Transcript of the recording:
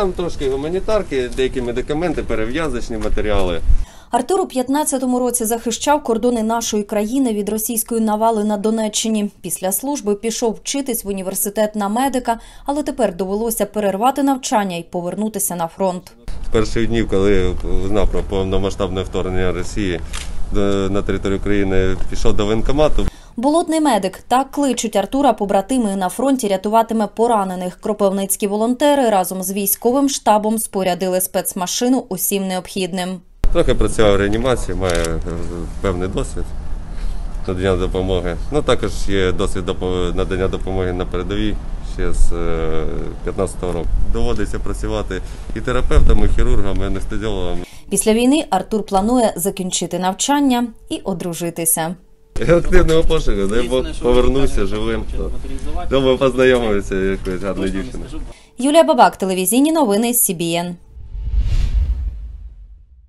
там трошки гуманітарки, деякі медикаменти, перев'язочні матеріали. Артур у 15-му році захищав кордони нашої країни від російської навали на Донеччині. Після служби пішов вчитись в університет на медика, але тепер довелося перервати навчання і повернутися на фронт. З перших днів, коли знав про повномасштабне вторгнення Росії на територію України, пішов до воєнкомату. Болотний медик так кличуть Артура побратими на фронті рятуватиме поранених. Кропивницькі волонтери разом з військовим штабом спорядили спецмашину усім необхідним. Трохи працював в реанімації, має е, певний досвід надання допомоги. Ну також є досвід надання допомоги на передовій ще з 15-го року. Доводиться працювати і терапевтами, і хірургами, і анестезіологами. Після війни Артур планує закінчити навчання і одружитися. Активного пошуку, дай Бог повернуся живим. Думаю, познайомився якоюсь гарною дівчиною. Юлія Бабак, телевізійні новини СІБІН.